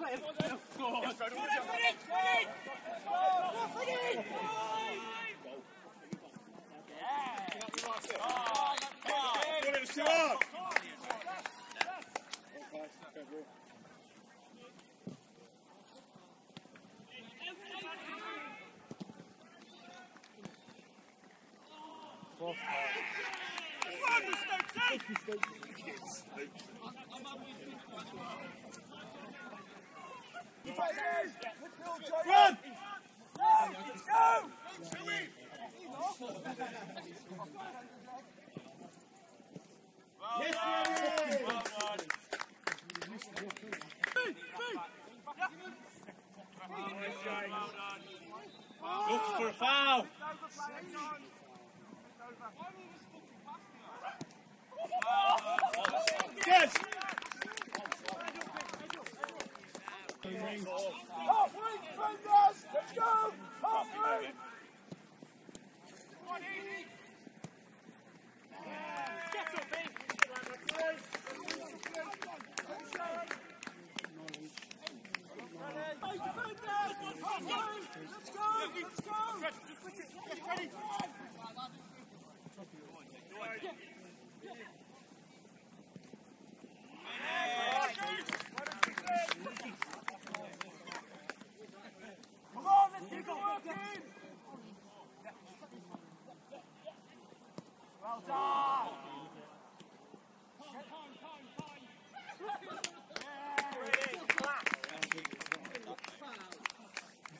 Fuck. Run! Look for a foul. Halfway, fingers, let's go! Halfway!